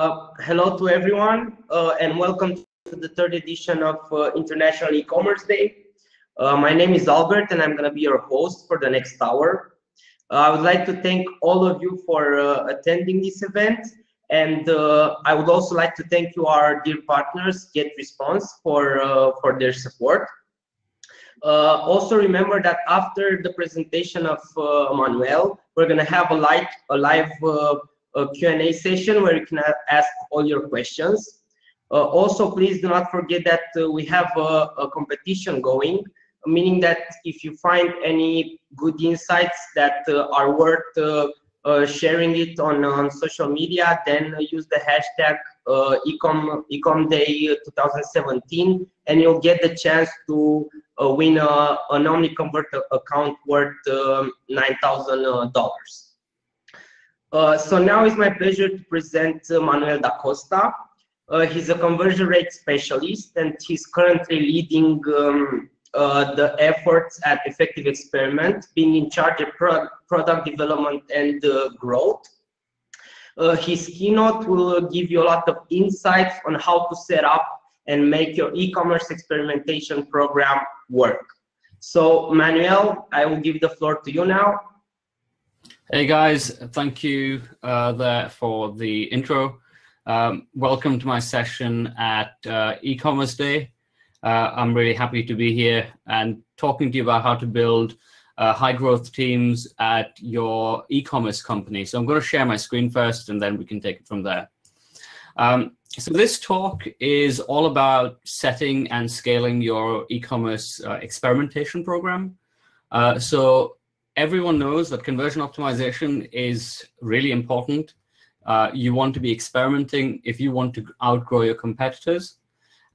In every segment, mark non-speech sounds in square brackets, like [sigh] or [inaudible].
Uh, hello to everyone uh, and welcome to the third edition of uh, International E-Commerce Day. Uh, my name is Albert and I'm going to be your host for the next hour. Uh, I would like to thank all of you for attending this event and I would also like to thank you our dear partners GetResponse for, for their support. also remember that after the presentation of Manuel, we're going to have a live, a live a Q&A session where you can ask all your questions. Uh, also, please do not forget that uh, we have a, a, competition going, meaning that if you find any good insights that uh, are worth uh, uh, sharing it on, on social media, then use the hashtag uh, ecom, ecom day 2017 and you'll get the chance to win a, an OmniConvert account worth um, $9,000. Uh, so now it's my pleasure to present uh, Manuel da Costa. Uh, he's a conversion rate specialist and he's currently leading um, uh, the efforts at Effective Experiment, being in charge of pro product development and uh, growth. his keynote will give you a lot of insights on how to set up and make your e-commerce experimentation program work. So Manuel, I will give the floor to you now. Hey guys, thank you uh, there for the intro. Um, welcome to my session at uh, e-commerce day. Uh, I'm really happy to be here and talking to you about how to build uh, high growth teams at your e-commerce company. So I'm going to share my screen first and then we can take it from there. Um, so this talk is all about setting and scaling your e-commerce uh, experimentation program. Uh, so everyone knows that conversion optimization is really important. Uh, you want to be experimenting if you want to outgrow your competitors.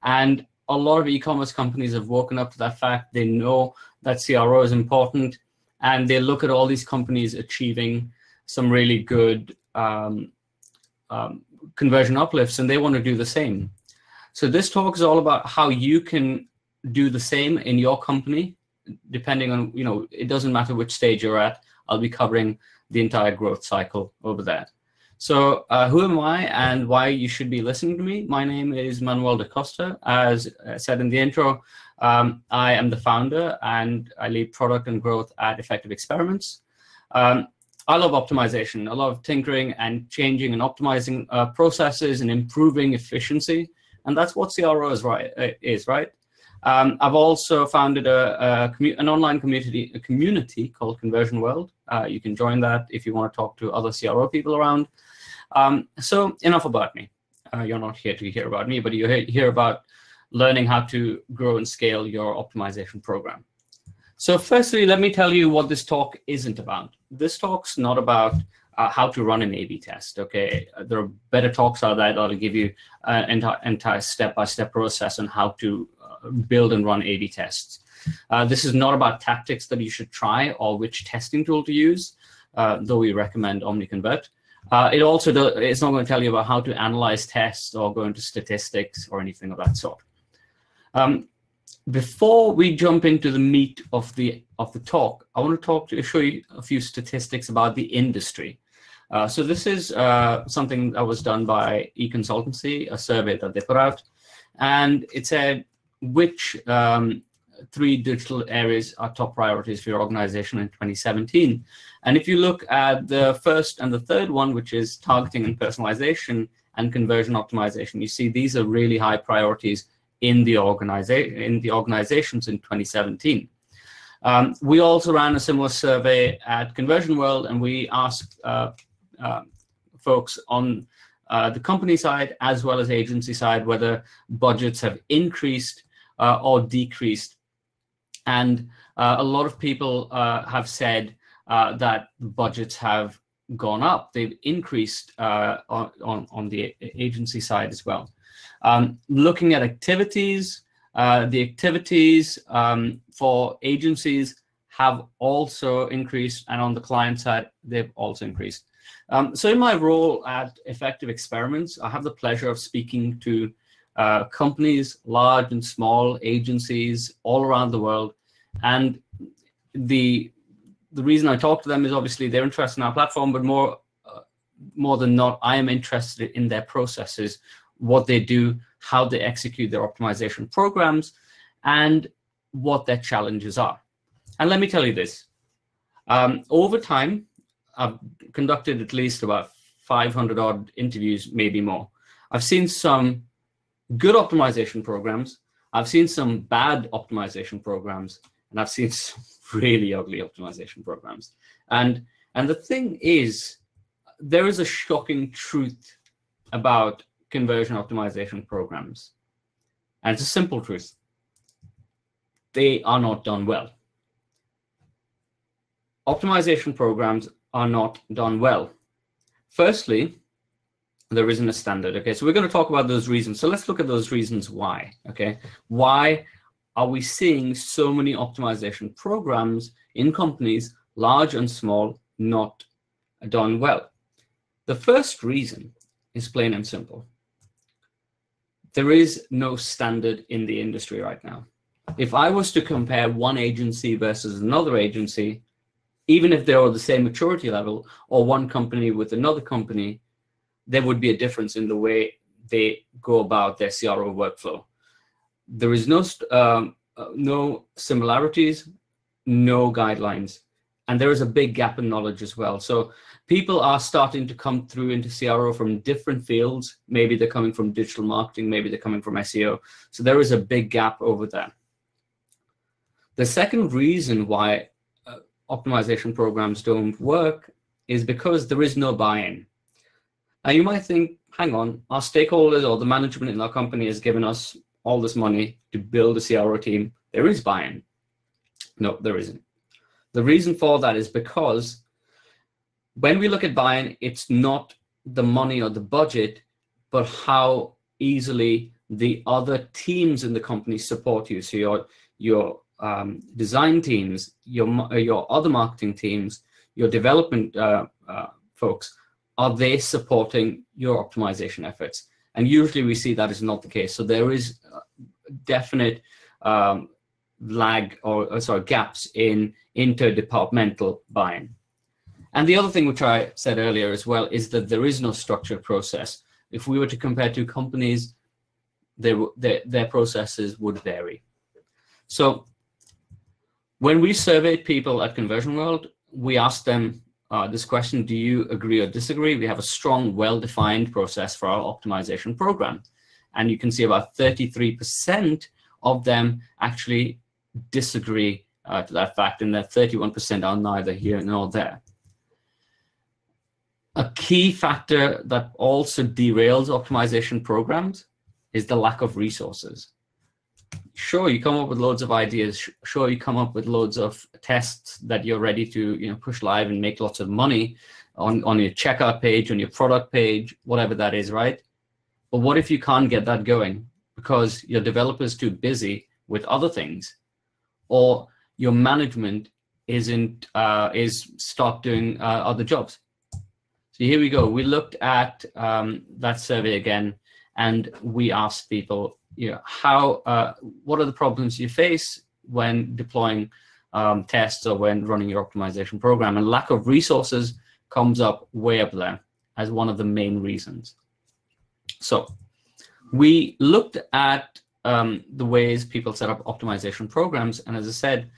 And a lot of e-commerce companies have woken up to that fact. They know that CRO is important and they look at all these companies achieving some really good um, um, conversion uplifts and they want to do the same. So this talk is all about how you can do the same in your company depending on, you know, it doesn't matter which stage you're at, I'll be covering the entire growth cycle over there. So uh, who am I and why you should be listening to me? My name is Manuel da Costa. As I said in the intro, um, I am the founder and I lead product and growth at Effective Experiments. Um, I love optimization. I love tinkering and changing and optimizing uh, processes and improving efficiency. And that's what CRO is, right? Is, right? Um, I've also founded a, a an online community, a community called Conversion World. Uh, you can join that if you want to talk to other CRO people around. Um, so enough about me. Uh, you're not here to hear about me, but you hear about learning how to grow and scale your optimization program. So firstly, let me tell you what this talk isn't about. This talk's not about uh, how to run an A-B test. Okay, there are better talks out there that'll give you an entire, entire step-by-step -step process on how to build and run A-B tests. Uh, this is not about tactics that you should try or which testing tool to use, uh, though we recommend OmniConvert. Uh, it also do, it's not going to tell you about how to analyze tests or go into statistics or anything of that sort. Um, before we jump into the meat of the of the talk, I want to talk to show you a few statistics about the industry. Uh, so this is uh, something that was done by eConsultancy, a survey that they put out, and it said which um, three digital areas are top priorities for your organization in 2017. And if you look at the first and the third one, which is targeting and personalization and conversion optimization, you see these are really high priorities in the organization in the organizations in 2017. Um, we also ran a similar survey at Conversion World, and we asked uh, uh, folks on uh, the company side as well as agency side whether budgets have increased uh, or decreased. And uh, a lot of people uh, have said that budgets have gone up. They've increased on, on, on, the agency side as well. Um, looking at activities, uh, the activities um, for agencies have also increased, and on the client side, they've also increased. Um, so in my role at Effective Experiments, I have the pleasure of speaking to uh, companies, large and small agencies all around the world. And the the reason I talk to them is obviously they're interested in our platform, but more uh, more than not, I am interested in their processes, what they do, how they execute their optimization programs, and what their challenges are. And let me tell you this. Um, over time, I've conducted at least about 500 odd interviews, maybe more. I've seen some good optimization programs. I've seen some bad optimization programs, and I've seen [laughs] some really ugly optimization programs. And and the thing is, there is a shocking truth about conversion optimization programs. And it's a simple truth. They are not done well. Optimization programs are not done well. Firstly, there isn't a standard. Okay, so we're going to talk about those reasons. So let's look at those reasons why. Okay, why are we seeing so many optimization programs in companies, large and small, not done well? The first reason is plain and simple. There is no standard in the industry right now. If I was to compare one agency versus another agency, even if they're the same maturity level or one company with another company, there would be a difference in the way they go about their CRO workflow. There is no um, uh, no similarities, no guidelines, and there is a big gap in knowledge as well. So people are starting to come through into CRO from different fields. Maybe they're coming from digital marketing, maybe they're coming from SEO. So there is a big gap over there. The second reason why uh, optimization programs don't work is because there is no buy-in. Now you might think, hang on, our stakeholders or the management in our company has given us all this money to build a CRO team. There is buy-in. No, there isn't. The reason for that is because when we look at buy-in, it's not the money or the budget, but how easily the other teams in the company support you. So your your um, design teams, your your other marketing teams, your development uh, uh, folks, are they supporting your optimization efforts? And usually we see that is not the case. So there is definite um, lag or, or sorry gaps in interdepartmental buy-in. And the other thing which I said earlier as well is that there is no structured process. If we were to compare two companies, their, their, their processes would vary. So when we surveyed people at Conversion World, we asked them uh, this question, do you agree or disagree? We have a strong, well-defined process for our optimization program. And you can see about 33% of them actually disagree uh, to that fact, and that 31% are neither here nor there. A key factor that also derails optimization programs is the lack of resources. Sure, you come up with loads of ideas. Sure, you come up with loads of tests that you're ready to you know, push live and make lots of money on, on your checkout page, on your product page, whatever that is, right? But what if you can't get that going because your developer's too busy with other things or your management isn't uh, is stopped doing uh, other jobs? So here we go. We looked at um, that survey again, and we asked people, you know, how, uh, what are the problems you face when deploying um, tests or when running your optimization program? And lack of resources comes up way up there as one of the main reasons. So we looked at um, the ways people set up optimization programs, and as I said,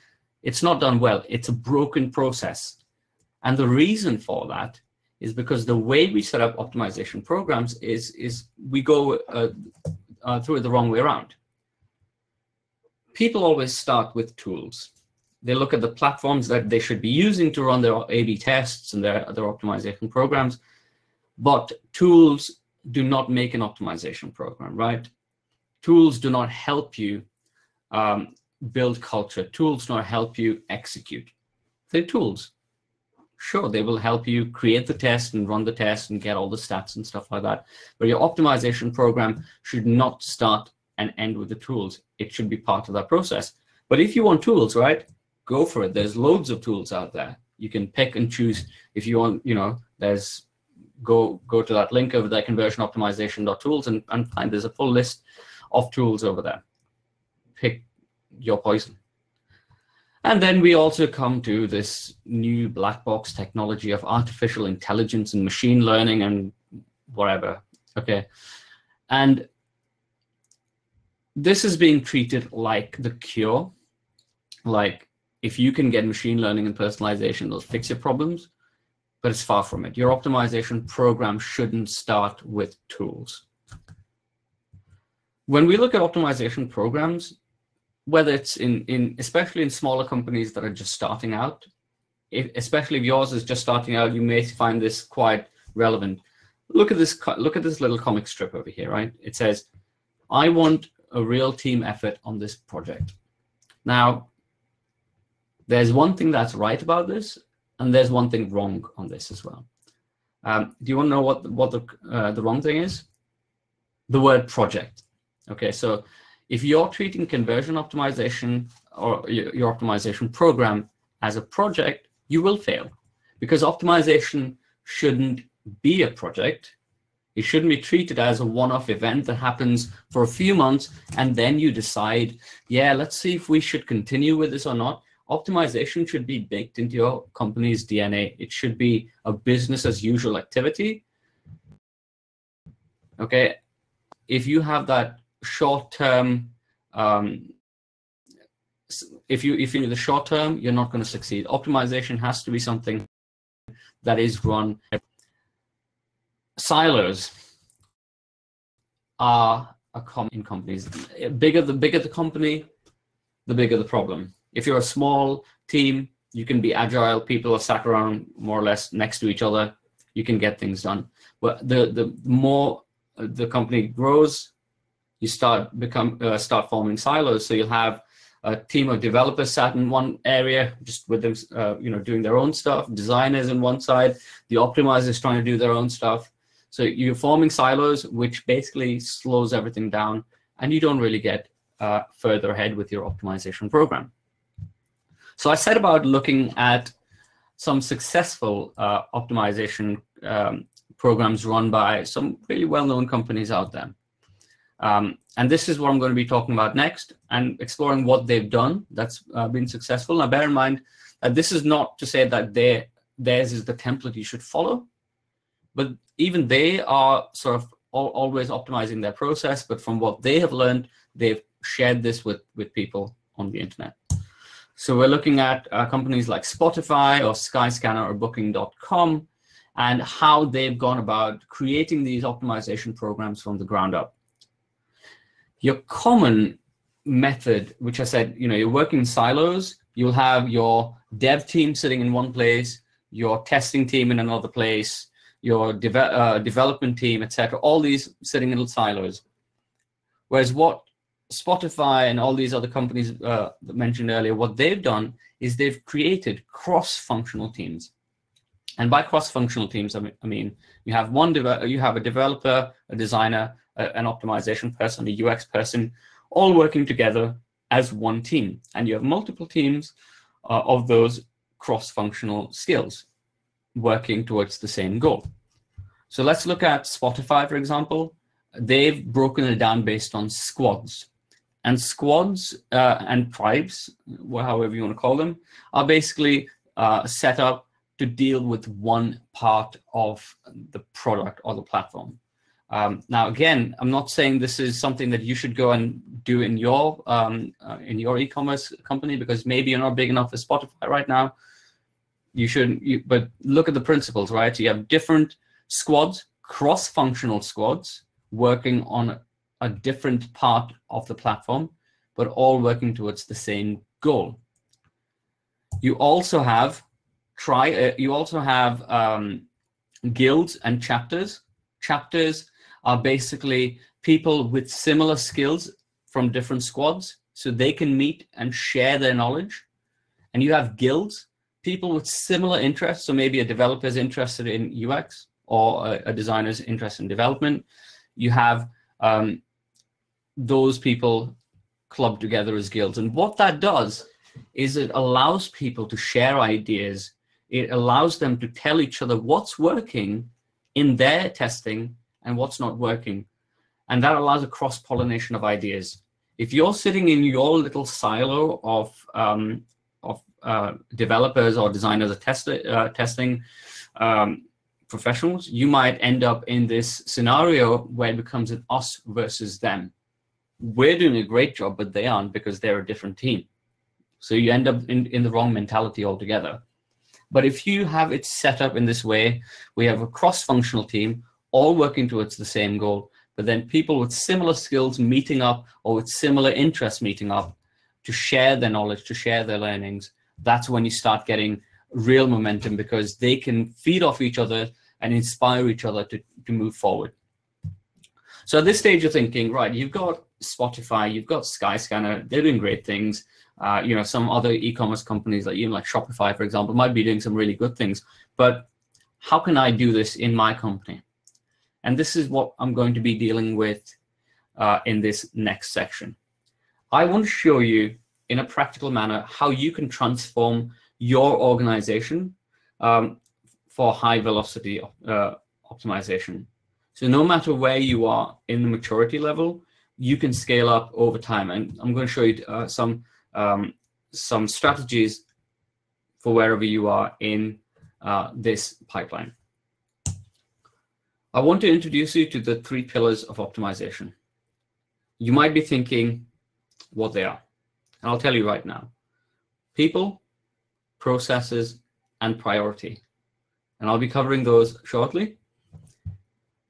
it's not done well. It's a broken process. And the reason for that is because the way we set up optimization programs is, is we go uh, uh, through it the wrong way around. People always start with tools. They look at the platforms that they should be using to run their A-B tests and their, their optimization programs, but tools do not make an optimization program, right? Tools do not help you um, build culture. Tools do not help you execute. They're tools sure, they will help you create the test and run the test and get all the stats and stuff like that. But your optimization program should not start and end with the tools. It should be part of that process. But if you want tools, right, go for it. There's loads of tools out there. You can pick and choose if you want, you know, there's go go to that link over there, conversionoptimization.tools and, and find there's a full list of tools over there. Pick your poison. And then we also come to this new black box technology of artificial intelligence and machine learning and whatever. Okay. And this is being treated like the cure. Like if you can get machine learning and personalization, it'll fix your problems, but it's far from it. Your optimization program shouldn't start with tools. When we look at optimization programs, whether it's in, in especially in smaller companies that are just starting out, if, especially if yours is just starting out, you may find this quite relevant. Look at this. Look at this little comic strip over here, right? It says, "I want a real team effort on this project." Now, there's one thing that's right about this, and there's one thing wrong on this as well. Um, do you want to know what what the uh, the wrong thing is? The word project. Okay, so if you're treating conversion optimization or your, your optimization program as a project, you will fail because optimization shouldn't be a project. It shouldn't be treated as a one-off event that happens for a few months and then you decide, yeah, let's see if we should continue with this or not. Optimization should be baked into your company's DNA. It should be a business as usual activity. Okay. If you have that short term um, if you if you in the short term you're not going to succeed. Optimization has to be something that is run silos are a common in companies. Bigger the bigger the company the bigger the problem. If you're a small team you can be agile. People are sat around more or less next to each other. You can get things done. But the the more the company grows you start become uh, start forming silos. So you'll have a team of developers sat in one area, just with them, uh, you know, doing their own stuff. Designers in one side, the optimizers trying to do their own stuff. So you're forming silos, which basically slows everything down, and you don't really get uh, further ahead with your optimization program. So I said about looking at some successful uh, optimization um, programs run by some really well-known companies out there. Um, and this is what I'm going to be talking about next and exploring what they've done that's uh, been successful. Now, bear in mind that this is not to say that theirs is the template you should follow, but even they are sort of all, always optimizing their process. But from what they have learned, they've shared this with, with people on the internet. So we're looking at uh, companies like Spotify or Skyscanner or Booking.com and how they've gone about creating these optimization programs from the ground up your common method, which I said, you know, you're working in silos, you'll have your dev team sitting in one place, your testing team in another place, your uh, development team, etc. All these sitting in silos. Whereas what Spotify and all these other companies uh, mentioned earlier, what they've done is they've created cross-functional teams. And by cross-functional teams, I mean, I mean you have one you have a developer, a designer, an optimization person, a UX person, all working together as one team. And you have multiple teams uh, of those cross-functional skills working towards the same goal. So let's look at Spotify, for example. They've broken it down based on squads. And squads uh, and tribes, however you want to call them, are basically uh, set up to deal with one part of the product or the platform. Um, now, again, I'm not saying this is something that you should go and do in your um, uh, in your e-commerce company because maybe you're not big enough for Spotify right now. You should, you, but look at the principles, right? You have different squads, cross-functional squads, working on a different part of the platform, but all working towards the same goal. You also have try. Uh, you also have um, guilds and chapters. Chapters are basically people with similar skills from different squads so they can meet and share their knowledge. And you have guilds, people with similar interests. So maybe a developer is interested in UX or a, a designer is interested in development. You have um, those people clubbed together as guilds. And what that does is it allows people to share ideas. It allows them to tell each other what's working in their testing and what's not working. And that allows a cross pollination of ideas. If you're sitting in your little silo of um, of uh, developers or designers or test, uh, testing um, professionals, you might end up in this scenario where it becomes an us versus them. We're doing a great job, but they aren't because they're a different team. So you end up in, in the wrong mentality altogether. But if you have it set up in this way, we have a cross-functional team all working towards the same goal, but then people with similar skills meeting up or with similar interests meeting up to share their knowledge, to share their learnings, that's when you start getting real momentum because they can feed off each other and inspire each other to, to move forward. So at this stage you're thinking, right, you've got Spotify, you've got Skyscanner, they're doing great things. Uh, you know, some other e-commerce companies like even like Shopify, for example, might be doing some really good things. But how can I do this in my company? And this is what I'm going to be dealing with uh, in this next section. I want to show you in a practical manner how you can transform your organization um, for high velocity uh, optimization. So no matter where you are in the maturity level, you can scale up over time. And I'm going to show you uh, some um, some strategies for wherever you are in uh, this pipeline. I want to introduce you to the three pillars of optimization. You might be thinking what they are. And I'll tell you right now. People, processes, and priority. And I'll be covering those shortly.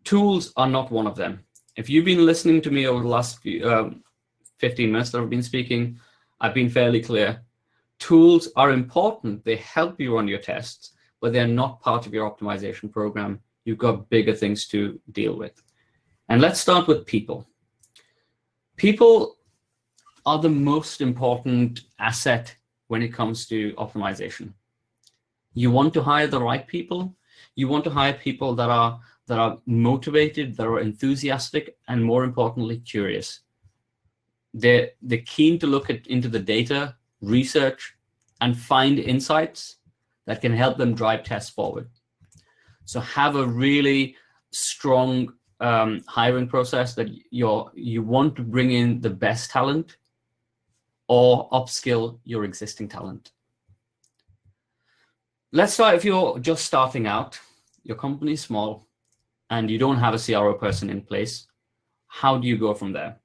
Tools are not one of them. If you've been listening to me over the last few, um, 15 minutes that I've been speaking, I've been fairly clear. Tools are important. They help you run your tests, but they're not part of your optimization program. You've got bigger things to deal with. And let's start with people. People are the most important asset when it comes to optimization. You want to hire the right people. You want to hire people that are that are motivated, that are enthusiastic, and more importantly, curious they're they're keen to look at into the data, research, and find insights that can help them drive tests forward. So have a really strong um, hiring process that you're you want to bring in the best talent or upskill your existing talent. Let's start if you're just starting out, your company is small, and you don't have a CRO person in place. How do you go from there?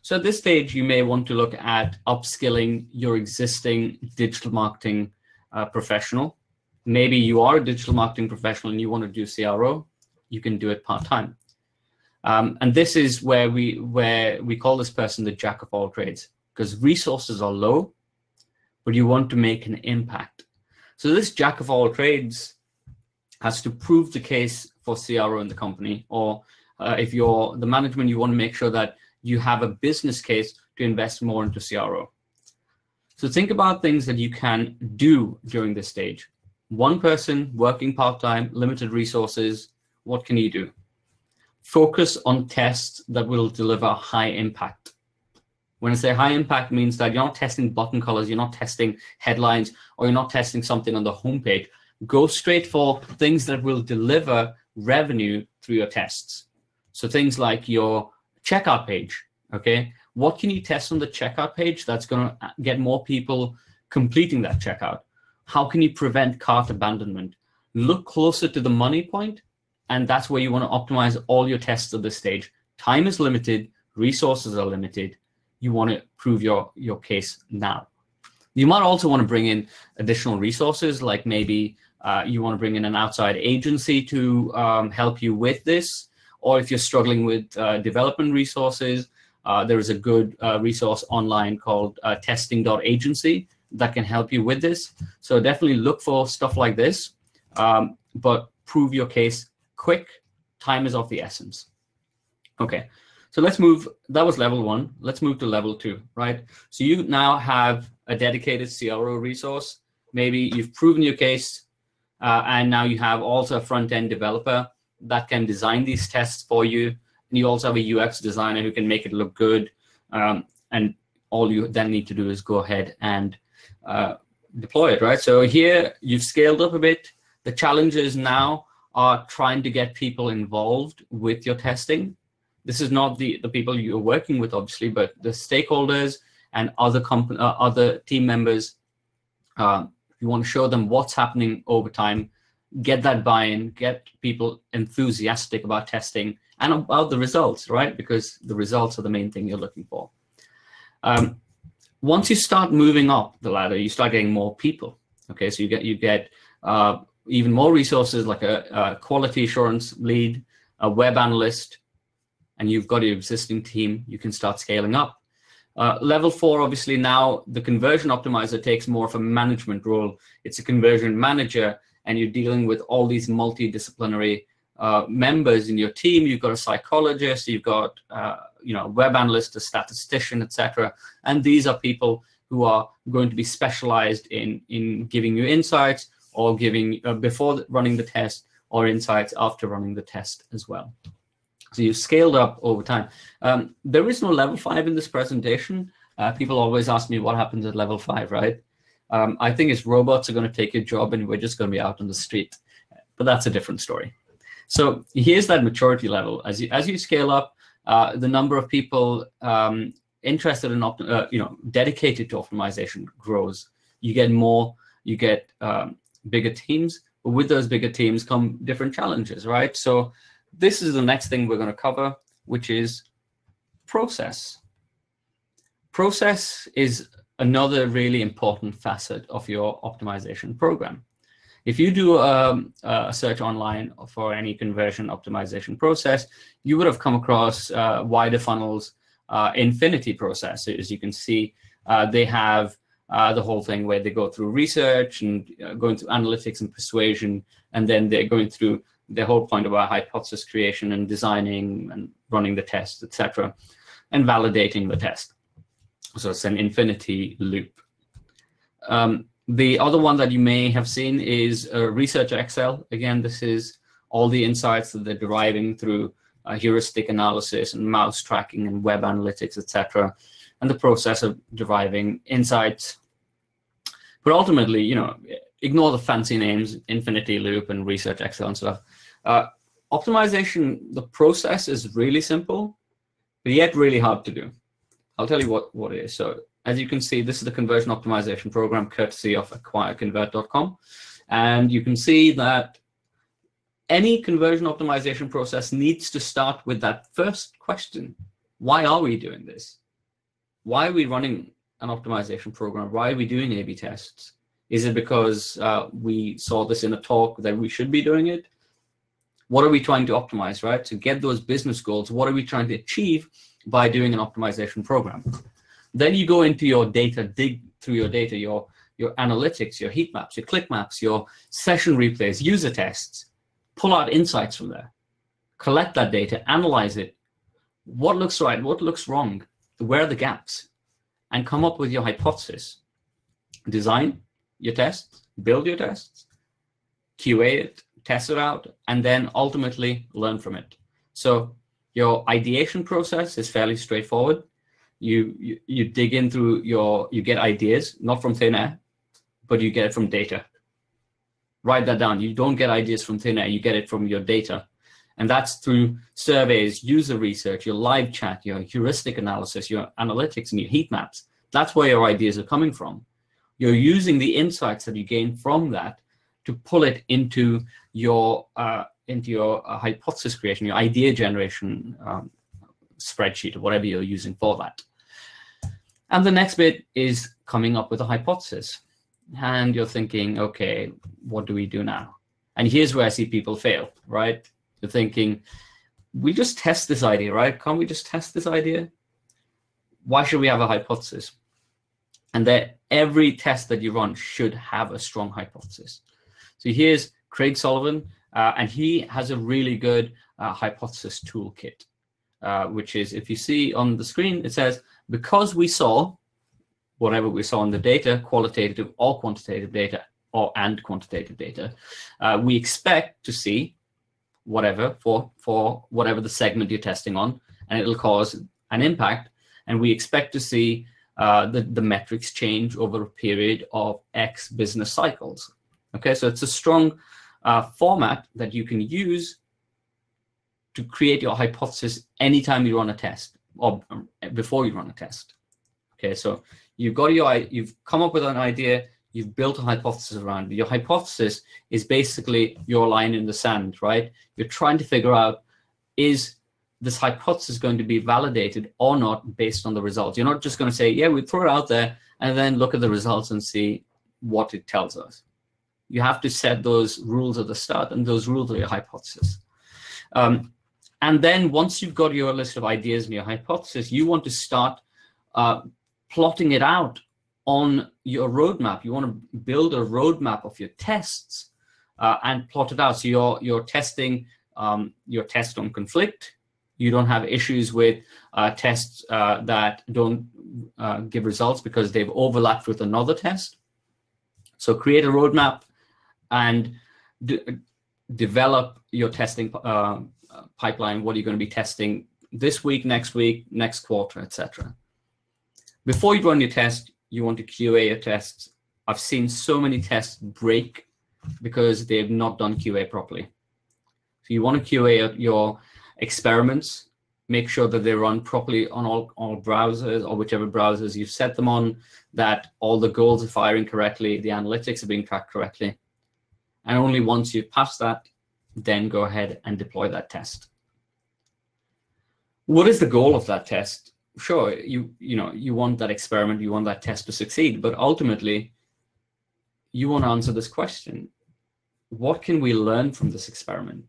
So at this stage, you may want to look at upskilling your existing digital marketing uh, professional. Maybe you are a digital marketing professional and you want to do CRO, you can do it part-time. Um, and this is where we where we call this person the jack of all trades because resources are low, but you want to make an impact. So this jack of all trades has to prove the case for CRO in the company, or uh, if you're the management, you want to make sure that you have a business case to invest more into CRO. So think about things that you can do during this stage. One person working part-time, limited resources, what can you do? Focus on tests that will deliver high impact. When I say high impact means that you're not testing button colors, you're not testing headlines, or you're not testing something on the homepage. Go straight for things that will deliver revenue through your tests. So things like your checkout page. Okay, what can you test on the checkout page that's going to get more people completing that checkout? How can you prevent cart abandonment? Look closer to the money point, and that's where you want to optimize all your tests at this stage. Time is limited, resources are limited. You want to prove your your case now. You might also want to bring in additional resources, like maybe uh, you want to bring in an outside agency to um, help you with this or if you're struggling with uh, development resources, uh, there is a good uh, resource online called uh, testing.agency that can help you with this. So definitely look for stuff like this, um, but prove your case quick. Time is of the essence. Okay, so let's move. That was level one. Let's move to level two, right? So you now have a dedicated CRO resource. Maybe you've proven your case, uh, and now you have also a front-end developer that can design these tests for you. And you also have a UX designer who can make it look good. Um, and all you then need to do is go ahead and uh, deploy it, right? So here you've scaled up a bit. The challenges now are trying to get people involved with your testing. This is not the, the people you're working with, obviously, but the stakeholders and other, comp- uh, other team members Uh, you want to show them what's happening over time, get that buy-in, get people enthusiastic about testing and about the results, right? Because the results are the main thing you're looking for. Um, once you start moving up the ladder, you start getting more people. Okay, so you get you get uh, even more resources like a, a, quality assurance lead, a web analyst, and you've got your existing team. You can start scaling up. Uh, level four, obviously now the conversion optimizer takes more of a management role. It's a conversion manager, and you're dealing with all these multidisciplinary uh, members in your team. You've got a psychologist, you've got uh, you know web analyst, a statistician, etc. And these are people who are going to be specialized in in giving you insights or giving uh, before running the test or insights after running the test as well. So you've scaled up over time. Um, there is no level five in this presentation. Uh, people always ask me what happens at level five, right? Um, I think it's robots are going to take your job and we're just going to be out on the street. But that's a different story. So here's that maturity level. As you, as you scale up, uh, the number of people um, interested in, uh, you know, dedicated to optimization grows. You get more, you get um, bigger teams. But with those bigger teams come different challenges, right? So this is the next thing we're going to cover, which is process. Process is another really important facet of your optimization program. If you do um, a search online for any conversion optimization process, you would have come across uh, WiderFunnel's uh, infinity process. As you can see, uh, they have uh, the whole thing where they go through research and uh, going through analytics and persuasion, and then they're going through the whole point about hypothesis creation and designing and running the test, etc., and validating the test. So it's an infinity loop. Um, the other one that you may have seen is uh, ResearchXL. Again, this is all the insights that they're deriving through uh, heuristic analysis and mouse tracking and web analytics, etc., and the process of deriving insights. But ultimately, you know, ignore the fancy names, Infinity Loop and ResearchXL and stuff. Uh, optimization, the process is really simple, but yet really hard to do. I'll tell you what, what it is. So as you can see, this is the conversion optimization program courtesy of acquireconvert.com. And you can see that any conversion optimization process needs to start with that first question. Why are we doing this? Why are we running an optimization program? Why are we doing A-B tests? Is it because uh, we saw this in a talk that we should be doing it? What are we trying to optimize, right? To get those business goals, what are we trying to achieve by doing an optimization program? Then you go into your data, dig through your data, your, your analytics, your heat maps, your click maps, your session replays, user tests, pull out insights from there, collect that data, analyze it. What looks right? What looks wrong? Where are the gaps? And come up with your hypothesis. Design your tests, build your tests, QA it, test it out, and then ultimately learn from it. So your ideation process is fairly straightforward. You, you, you dig in through your, you get ideas, not from thin air, but you get it from data. Write that down. You don't get ideas from thin air, you get it from your data. And that's through surveys, user research, your live chat, your heuristic analysis, your analytics, and your heat maps. That's where your ideas are coming from. You're using the insights that you gain from that to pull it into your uh, into your uh, hypothesis creation, your idea generation um, spreadsheet, or whatever you're using for that. And the next bit is coming up with a hypothesis. And you're thinking, okay, what do we do now? And here's where I see people fail, right? You're thinking, we just test this idea, right? Can't we just test this idea? Why should we have a hypothesis? And that every test that you run should have a strong hypothesis. So here's Craig Sullivan, uh, and he has a really good uh, hypothesis toolkit, uh, which is, if you see on the screen, it says, because we saw whatever we saw in the data, qualitative or quantitative data, or and quantitative data, uh, we expect to see whatever for, for whatever the segment you're testing on, and it'll cause an impact. And we expect to see uh, the, the metrics change over a period of X business cycles. Okay, so it's a strong uh, format that you can use to create your hypothesis anytime you run a test or um, before you run a test. Okay, so you've got your you've come up with an idea, You've built a hypothesis around. Your hypothesis is basically your line in the sand, right? You're trying to figure out is this hypothesis going to be validated or not based on the results. You're not just going to say, yeah, we throw it out there and then look at the results and see what it tells us. You have to set those rules at the start, and those rules are your hypothesis. Um, and then once you've got your list of ideas and your hypothesis, you want to start uh, plotting it out on your roadmap. You want to build a roadmap of your tests uh, and plot it out. So you're you're testing um, your test on conflict. You don't have issues with uh, tests uh, that don't uh, give results because they've overlapped with another test. So create a roadmap and develop your testing uh, pipeline. What are you going to be testing this week, next week, next quarter, etc. Before you run your test, you want to QA your tests. I've seen so many tests break because they've not done QA properly. So you want to QA your experiments, make sure that they run properly on all, all browsers or whichever browsers you've set them on, that all the goals are firing correctly, the analytics are being tracked correctly. And only once you've passed that, then go ahead and deploy that test. What is the goal of that test? sure you you know you want that experiment you want that test to succeed but ultimately you want to answer this question. What can we learn from this experiment?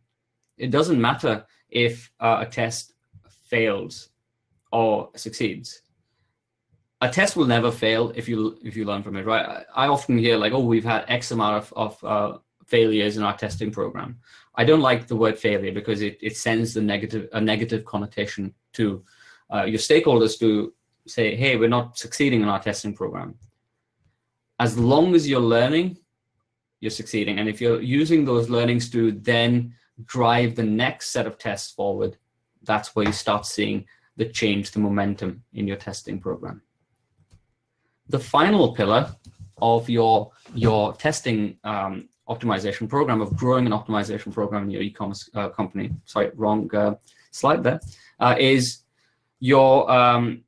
It doesn't matter if uh, a test fails or succeeds. A test will never fail if you if you learn from it right? I, I often hear like oh we've had x amount of, of uh, failures in our testing program i don't like the word failure because it, it sends the negative a negative connotation to uh, your stakeholders to say, hey, we're not succeeding in our testing program. As long as you're learning, you're succeeding. And if you're using those learnings to then drive the next set of tests forward, that's where you start seeing the change, the momentum in your testing program. The final pillar of your, your testing um, optimization program, of growing an optimization program in your e-commerce uh, company, sorry, wrong uh, slide there, uh, is your um,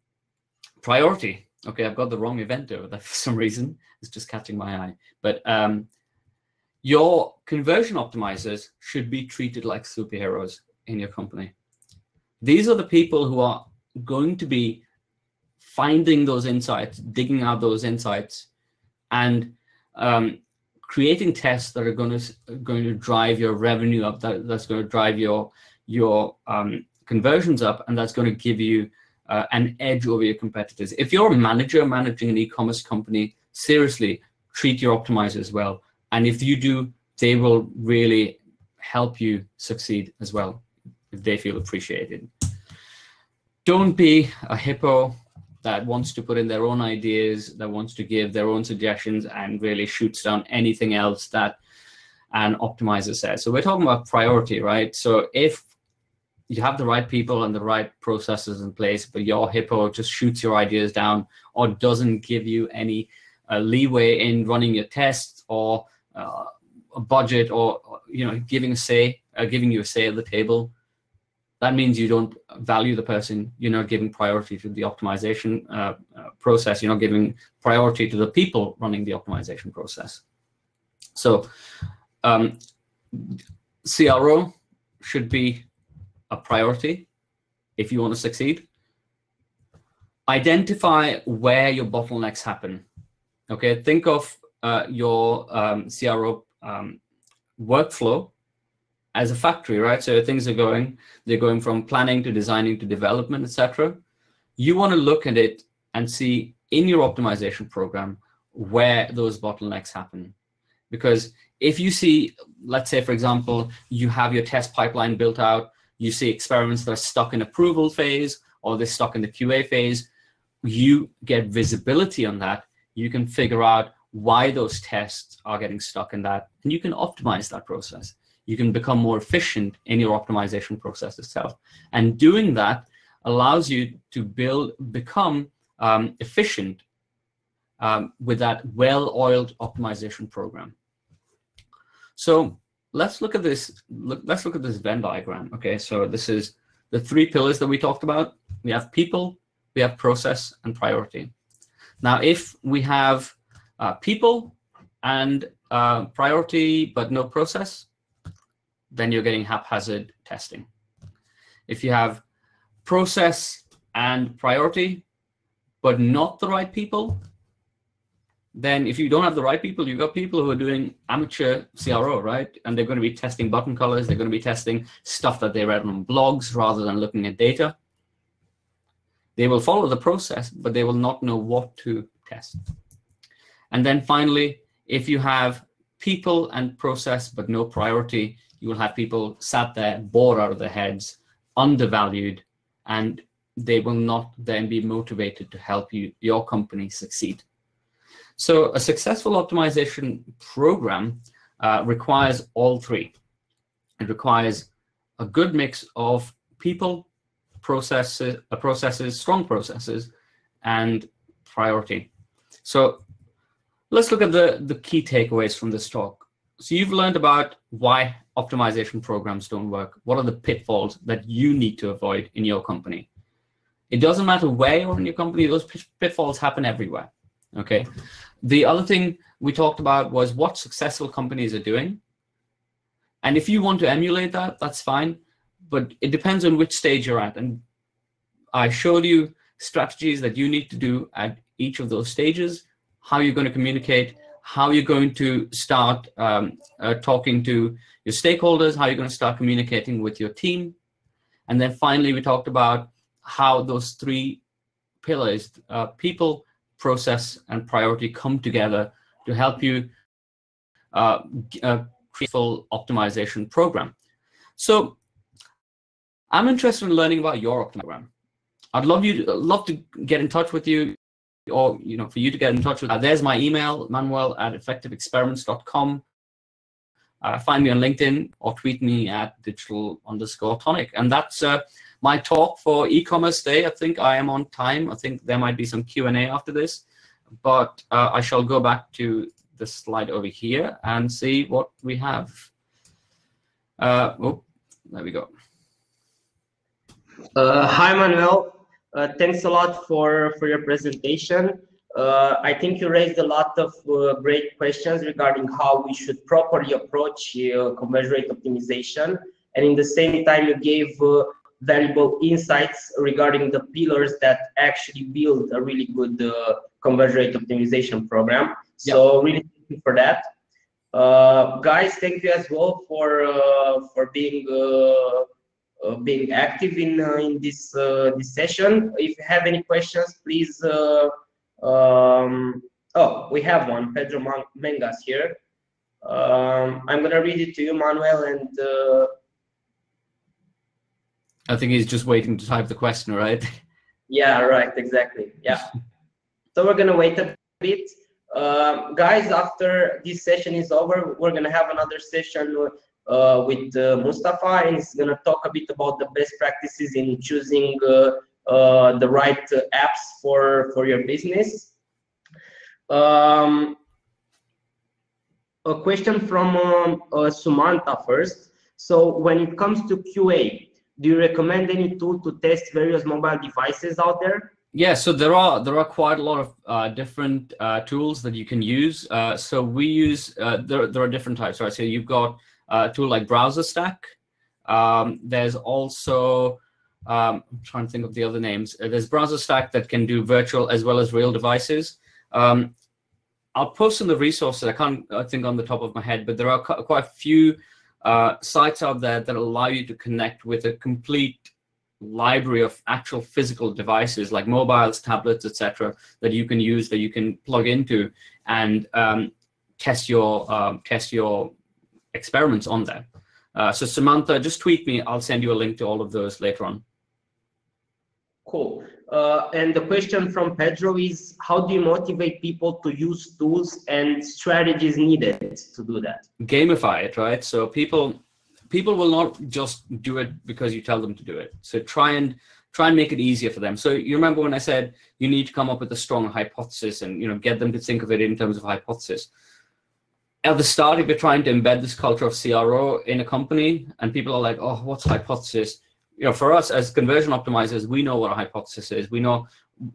priority. Okay, I've got the wrong event over there [laughs] for some reason. It's just catching my eye. But um, your conversion optimizers should be treated like superheroes in your company. These are the people who are going to be finding those insights, digging out those insights, and um, creating tests that are going to going to drive your revenue up. That, that's going to drive your your um, conversions up, and that's going to give you uh, an edge over your competitors. If you're a manager managing an e-commerce company, seriously, treat your optimizers well. And if you do, they will really help you succeed as well if they feel appreciated. Don't be a hippo that wants to put in their own ideas, that wants to give their own suggestions and really shoots down anything else that an optimizer says. So we're talking about priority, right? So if you have the right people and the right processes in place, but your hippo just shoots your ideas down or doesn't give you any uh, leeway in running your tests or uh, a budget or you know giving a say, uh, giving you a say at the table. That means you don't value the person. You're not giving priority to the optimization uh, uh, process. You're not giving priority to the people running the optimization process. So, um, CRO should be a priority if you want to succeed. Identify where your bottlenecks happen. Okay, think of uh, your um, CRO um, workflow as a factory, right? So things are going, they're going from planning to designing to development, etc. You want to look at it and see in your optimization program where those bottlenecks happen. Because if you see, let's say, for example, you have your test pipeline built out, you see experiments that are stuck in approval phase or they're stuck in the QA phase, you get visibility on that. You can figure out why those tests are getting stuck in that, and you can optimize that process. You can become more efficient in your optimization process itself. And doing that allows you to build, become um, efficient um, with that well-oiled optimization program. So let's look at this. Look, let's look at this Venn diagram. Okay, so this is the three pillars that we talked about. We have people, we have process, and priority. Now, if we have uh, people, and uh, priority but no process, then you're getting haphazard testing. If you have process and priority, but not the right people, then if you don't have the right people, you've got people who are doing amateur CRO, right? And they're going to be testing button colors. They're going to be testing stuff that they read on blogs rather than looking at data. They will follow the process, but they will not know what to test. And then finally, if you have people and process, but no priority, you will have people sat there, bored out of their heads, undervalued, and they will not then be motivated to help you, your company succeed. So a successful optimization program uh, requires all three. It requires a good mix of people, processes, uh, processes, strong processes, and priority. So let's look at the, the key takeaways from this talk. So you've learned about why optimization programs don't work. What are the pitfalls that you need to avoid in your company? It doesn't matter where you're in your company, those pitfalls happen everywhere. Okay. The other thing we talked about was what successful companies are doing. And if you want to emulate that, that's fine. But it depends on which stage you're at. And I showed you strategies that you need to do at each of those stages, how you're going to communicate, how you're going to start um, uh, talking to your stakeholders, how you're going to start communicating with your team. And then finally, we talked about how those three pillars, uh, people, process, and priority come together to help you uh, uh, create a full optimization program. So I'm interested in learning about your program. I'd love you to, love to get in touch with you or you know for you to get in touch with uh, there's my email manuel at effectiveexperiments.com uh, find me on linkedin or tweet me at digital underscore tonic and that's uh, my talk for e-commerce day. I think I am on time. I think there might be some Q&A after this, but uh, I shall go back to the slide over here and see what we have. Uh, oh, there we go. Uh, hi, Manuel. Uh, thanks a lot for, for your presentation. Uh, I think you raised a lot of uh, great questions regarding how we should properly approach uh, conversion rate optimization. And in the same time, you gave uh, valuable insights regarding the pillars that actually build a really good uh, conversion rate optimization program. So really thank you for that. Uh, guys, thank you as well for uh, for being being active in uh, in this this session. If you have any questions, please. Um, oh, we have one. Pedro Mangas here. Um, I'm gonna read it to you, Manuel, and I think he's just waiting to type the question, right? [laughs] Yeah, right, exactly. Yeah. so we're gonna wait a bit. Uh, guys, after this session is over, we're gonna have another session uh, with uh, Mustafa, and he's gonna talk a bit about the best practices in choosing uh, uh, the right apps for for your business. Um, a question from um, uh, Sumanta first. So when it comes to QA, do you recommend any tool to test various mobile devices out there? Yeah, so there are there are quite a lot of uh, different uh, tools that you can use. Uh, so we use uh, there there are different types, right? So you've got uh, a tool like BrowserStack. Um, there's also um, I'm trying to think of the other names. Uh, there's BrowserStack that can do virtual as well as real devices. Um, I'll post in the resources. I can't I think on the top of my head, but there are quite a few uh, sites out there that allow you to connect with a complete library of actual physical devices like mobiles, tablets, etc., that you can use that you can plug into and um, test your um, test your experiments on that. Uh, so Samantha, just tweet me. I'll send you a link to all of those later on. Cool. Uh, and the question from Pedro is, how do you motivate people to use tools and strategies needed to do that? Gamify it, right? So people people will not just do it because you tell them to do it. So try and try and make it easier for them. So you remember when I said you need to come up with a strong hypothesis and you know get them to think of it in terms of hypothesis. At the start, if you're trying to embed this culture of CRO in a company, and people are like, "Oh, what's hypothesis?" you know, for us as conversion optimizers, we know what a hypothesis is. We know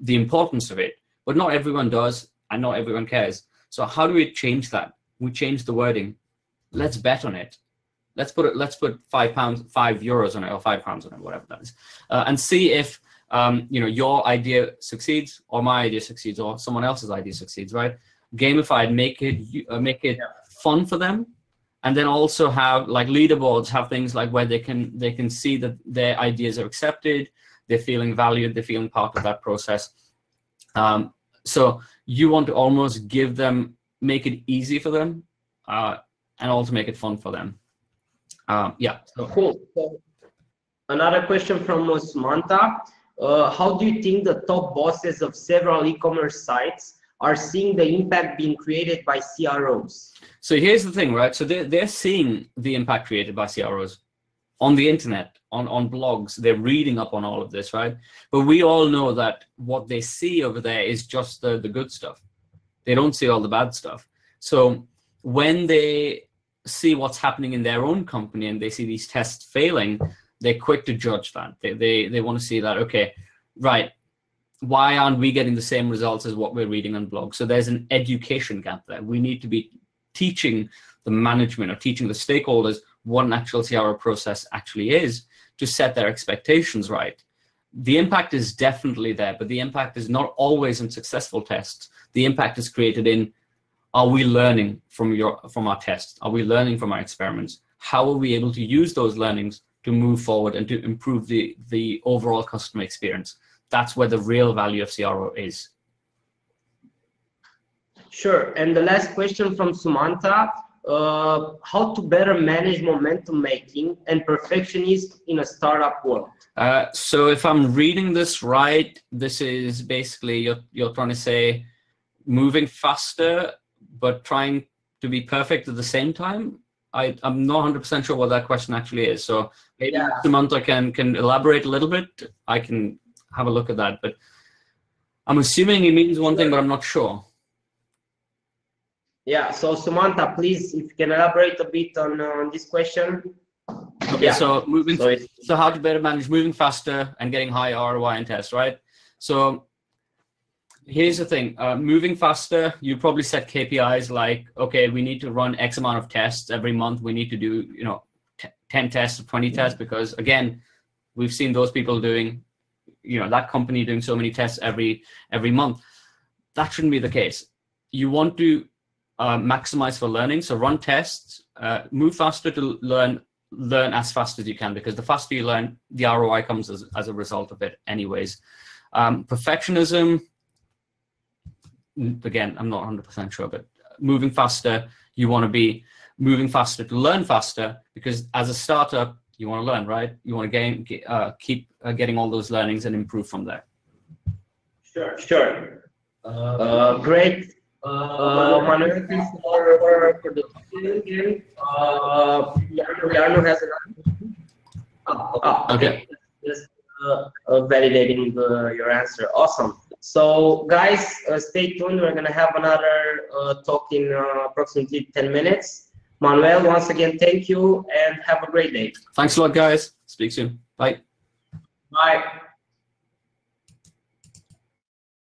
the importance of it, but not everyone does, and not everyone cares. So how do we change that? we change the wording. Let's bet on it. Let's put it. Let's put five pounds, five euros on it, or five pounds on it, whatever that is, uh, and see if um, you know your idea succeeds, or my idea succeeds, or someone else's idea succeeds. Right? Gamified, make it uh, make it Yeah. Fun for them, and then also have like leaderboards, have things like where they can they can see that their ideas are accepted, they're feeling valued, they're feeling part of that process. Um, so you want to almost give them, make it easy for them, uh, and also make it fun for them. Um, yeah. So Cool. Another question from Samantha. Uh, how do you think the top bosses of several e-commerce sites are seeing the impact being created by CROs? So here's the thing, right? So they're, they're seeing the impact created by CROs on the internet, on, on blogs. They're reading up on all of this, right? But we all know that what they see over there is just the, the good stuff. They don't see all the bad stuff. So when they see what's happening in their own company and they see these tests failing, they're quick to judge that. They, they, they want to see that, okay, right, why aren't we getting the same results as what we're reading on blogs? So there's an education gap there. We need to be teaching the management or teaching the stakeholders what an actual CRO process actually is to set their expectations right. The impact is definitely there, but the impact is not always in successful tests. The impact is created in are we learning from your from our tests? Are we learning from our experiments? How are we able to use those learnings to move forward and to improve the the overall customer experience? That's where the real value of CRO is. Sure. And the last question from Samantha. Uh, how to better manage momentum making and perfectionism in a startup world? Uh, so if I'm reading this right, this is basically you're you're trying to say moving faster, but trying to be perfect at the same time. I, I'm not 100% sure what that question actually is. So maybe Yeah. Samantha can can elaborate a little bit. I can have a look at that, but I'm assuming it means one thing, but I'm not sure. Yeah. So Samantha, please, if you can elaborate a bit on, uh, on this question. Okay, Yeah. so moving So so how to better manage moving faster and getting high ROI in tests, right? So here's the thing: uh, moving faster, you probably set KPIs like, okay, we need to run X amount of tests every month. We need to do, you know, t- ten tests or twenty tests because again, we've seen those people doing, you know, that company doing so many tests every every month. That shouldn't be the case. You want to uh, maximize for learning, so run tests, uh, move faster to learn learn as fast as you can because the faster you learn, the ROI comes as, as a result of it, anyways. Um, perfectionism, again, I'm not 100% sure, but moving faster, you want to be moving faster to learn faster because as a startup, you want to learn, right? You want to gain, ge- uh, keep uh, getting all those learnings and improve from there. sure. Sure. Uh, great. Uh, Manuel, thanks for, for, for the again. Uh, Jarno, Jarno has an oh, oh, okay. Just uh, uh, validating the, your answer. Awesome. So, guys, uh, stay tuned. We're gonna have another uh, talk in uh, approximately 10 minutes. Manuel, once again, thank you and have a great day. Thanks a lot, guys. Speak soon. Bye. Bye.